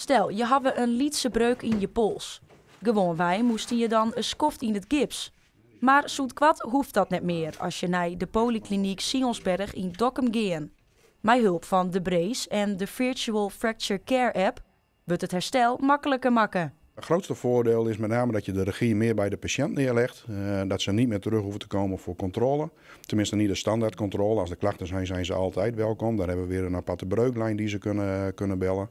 Stel, je had een lietse breuk in je pols. Gewoon wij moesten je dan een skoft in het gips. Maar zoet kwad hoeft dat net meer als je naar de polykliniek Sionsberg in Dokkum gaat. Met hulp van de Brace en de Virtual Fracture Care app wordt het herstel makkelijker maken. Het grootste voordeel is met name dat je de regie meer bij de patiënt neerlegt. Uh, dat ze niet meer terug hoeven te komen voor controle. Tenminste niet de standaardcontrole. Als er klachten zijn, zijn ze altijd welkom. Daar hebben we weer een aparte breuklijn die ze kunnen, kunnen bellen.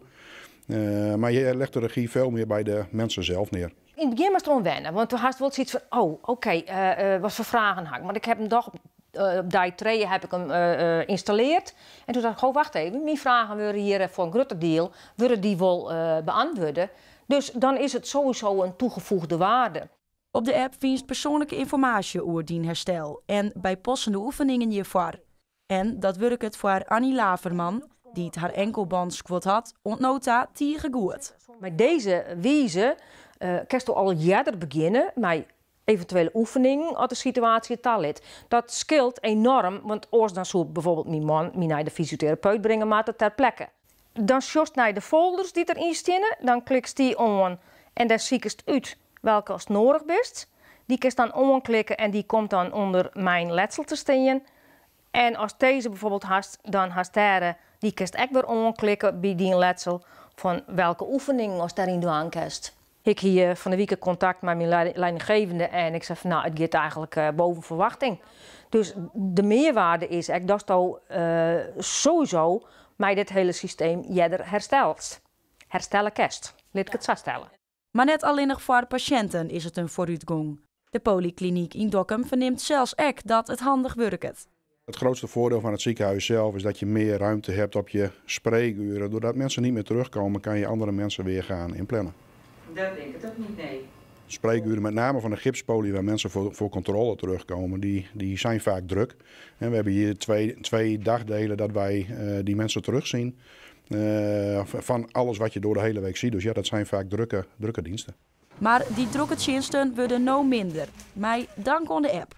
Uh, maar je legt de regie veel meer bij de mensen zelf neer. In het begin was het onwennen, want toen had je wel zoiets van, oh, oké, okay, uh, uh, wat voor vragen had ik. Maar ik heb hem toch uh, op die tree heb ik hem geïnstalleerd. En toen dacht ik, oh, wacht even, mijn vragen worden hier voor een grote deel, worden die wel beantwoorden. Dus dan is het sowieso een toegevoegde waarde. Op de app vind je persoonlijke informatie over die herstel en bij passende oefeningen hiervoor. En dat werkt het voor Annie Laverman, die het haar enkelband squat had, ontnota tegen goed. Met deze wijze uh, kerst al eerder beginnen met eventuele oefeningen als de situatie talit. Dat scheelt enorm, want oors dan bijvoorbeeld mijn man naar de fysiotherapeut brengen, maar ter plekke. Dan sjost naar de folders die erin staan, dan klikst die on en daar het uit welke als nodig best. Die kun dan onklikken en die komt dan onder mijn letsel te staan. En als deze bijvoorbeeld hast, dan hast daar, die kun ik weer onklikken bij die letsel van welke oefeningen als daarin doen kast. Ik hier van de week contact met mijn leidinggevende en ik zeg van nou, het gaat eigenlijk uh, boven verwachting. Dus de meerwaarde is ik dat al uh, sowieso met dit hele systeem jeder herstelt. Herstellen kerst. Laat ik het zo stellen. Maar net alleen nog voor patiënten is het een vooruitgang. De polykliniek in Dokkum verneemt zelfs ek dat het handig werkt. Het grootste voordeel van het ziekenhuis zelf is dat je meer ruimte hebt op je spreekuren. Doordat mensen niet meer terugkomen, kan je andere mensen weer gaan inplannen. Dat denk ik ook niet, nee. Spreekuren, met name van de gipspolie, waar mensen voor, voor controle terugkomen, die, die zijn vaak druk. En we hebben hier twee, twee dagdelen dat wij uh, die mensen terugzien. Uh, van alles wat je door de hele week ziet. Dus ja, dat zijn vaak drukke, drukke diensten. Maar die drukke diensten worden nou minder. Maar dank aan de app.